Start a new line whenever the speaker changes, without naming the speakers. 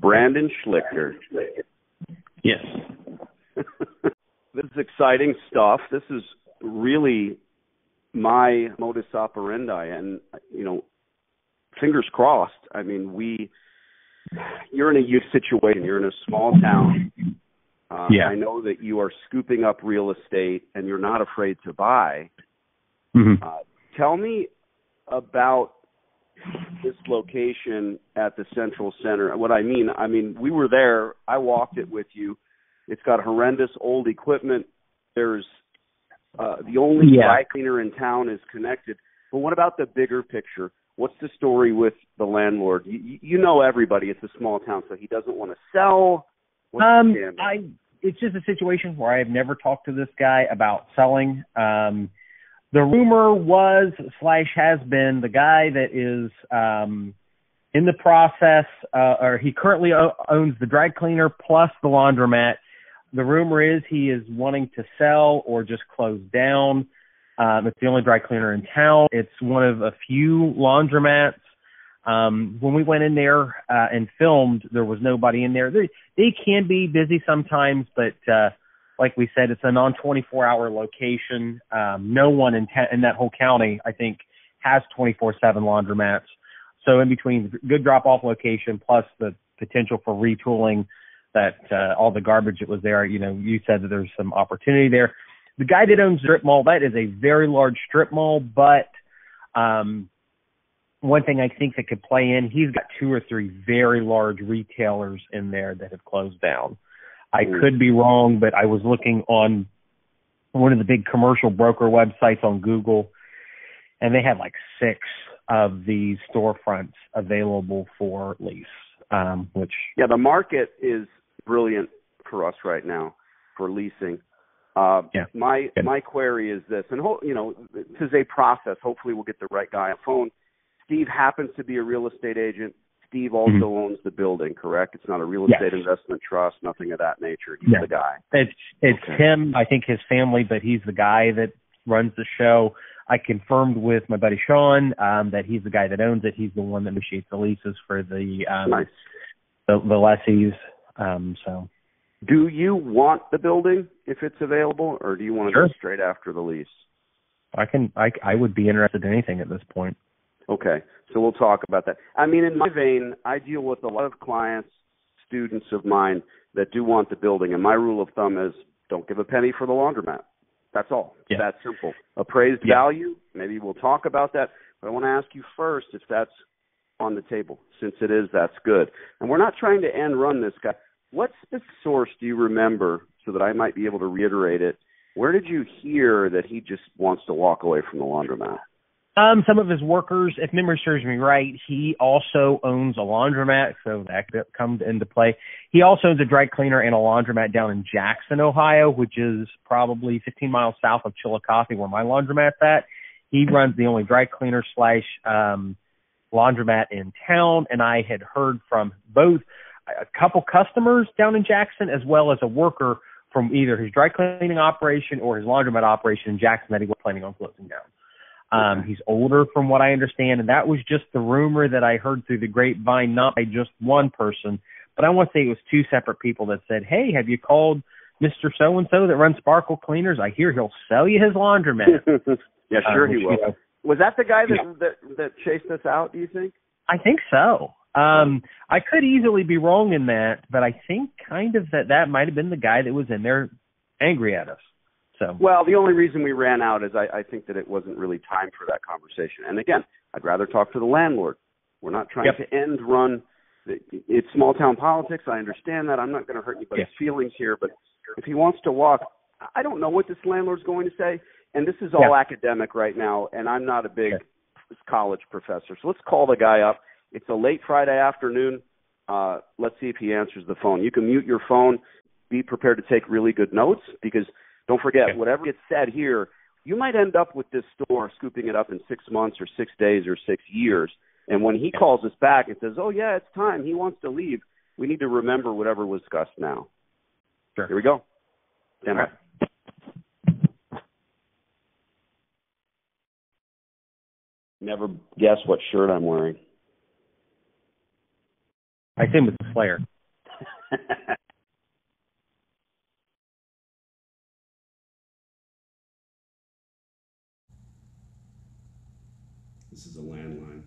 Brandon Schlichter.
Yes.
this is exciting stuff. This is really my modus operandi, and you know, fingers crossed. I mean, we. You're in a youth situation. You're in a small town. Uh,
Yeah.
I know that you are scooping up real estate, and you're not afraid to buy.
hmm
Uh, tell me about this location at the Central Center. What I mean, I mean, we were there. I walked it with you. It's got horrendous old equipment. There's uh, the only
Yeah.
dry cleaner in town is connected. But what about the bigger picture? What's the story with the landlord? You, you know everybody. It's a small town, so he doesn't want to sell. What's
Um. I it's just a situation where I have never talked to this guy about selling. Um, the rumor was slash has been the guy that is um, in the process, uh, or he currently o- owns the dry cleaner plus the laundromat. The rumor is he is wanting to sell or just close down. Um, it's the only dry cleaner in town. It's one of a few laundromats. Um, when we went in there uh, and filmed, there was nobody in there. They, they can be busy sometimes, but uh, like we said, it's a non 24 hour location. Um, no one in, ta- in that whole county, I think, has 24 7 laundromats. So in between good drop off location plus the potential for retooling that uh, all the garbage that was there, you know, you said that there's some opportunity there. The guy that owns strip mall, that is a very large strip mall, but um, one thing I think that could play in, he's got two or three very large retailers in there that have closed down. I
Mm.
could be wrong, but I was looking on one of the big commercial broker websites on Google, and they had like six of these storefronts available for lease, um, which
Yeah, the market is brilliant for us right now for leasing. Uh,
Yeah.
My
Good.
my query is this, and ho- you know, this is a process. Hopefully, we'll get the right guy on the phone. Steve happens to be a real estate agent. Steve also
Mhm.
owns the building, correct? It's not a real
Yes.
estate investment trust, nothing of that nature. He's
Yeah.
the guy.
It's it's
Okay.
him. I think his family, but he's the guy that runs the show. I confirmed with my buddy Sean um, that he's the guy that owns it. He's the one that negotiates the leases for the um,
Nice.
the, the lessees. Um, so
Do you want the building if it's available, or do you want to
Sure.
go straight after the lease?
I can I I would be interested in anything at this point.
Okay, so we'll talk about that. I mean, in my vein, I deal with a lot of clients, students of mine that do want the building, and my rule of thumb is don't give a penny for the laundromat. That's all. It's
Yeah.
that simple. Appraised
Yeah.
value, maybe we'll talk about that, but I want to ask you first if that's on the table. Since it is, that's good. And we're not trying to end run this guy. What's the source do you remember so that I might be able to reiterate it? Where did you hear that he just wants to walk away from the laundromat?
Um, some of his workers, if memory serves me right, he also owns a laundromat, so that comes into play. He also owns a dry cleaner and a laundromat down in Jackson, Ohio, which is probably 15 miles south of Chillicothe, where my laundromat's at. He runs the only dry cleaner slash um, laundromat in town, and I had heard from both a couple customers down in Jackson as well as a worker from either his dry cleaning operation or his laundromat operation in Jackson that he was planning on closing down. Um, he's older from what I understand, and that was just the rumor that I heard through the grapevine, not by just one person, but I want to say it was two separate people that said, "Hey, have you called Mister So and So that runs Sparkle Cleaners? I hear he'll sell you his laundromat."
yeah, sure
Uh,
he will.
you know,
Was that the guy that
Yeah.
that that chased us out? Do you think?
I think so. Um, I could easily be wrong in that, but I think kind of that that might have been the guy that was in there angry at us. So
Well, the only reason we ran out is I, I think that it wasn't really time for that conversation. And again, I'd rather talk to the landlord. We're not trying
Yep.
to end run. It's small town politics. I understand that. I'm not going to hurt anybody's feelings here, but if he wants to walk, I don't know what this landlord's going to say. And this is all
Yeah.
academic right now, and I'm not a big
Yeah.
college professor. So let's call the guy up. It's a late Friday afternoon. Uh, let's see if he answers the phone. You can mute your phone. Be prepared to take really good notes because don't forget,
Okay.
whatever gets said here, you might end up with this store scooping it up in six months or six days or six years. And when he calls us back and says, "Oh yeah, it's time," he wants to leave. We need to remember whatever was discussed now.
Sure.
Here we go. Stand by. Never guess what shirt I'm wearing.
I assume it's a Slayer.
this is a landline.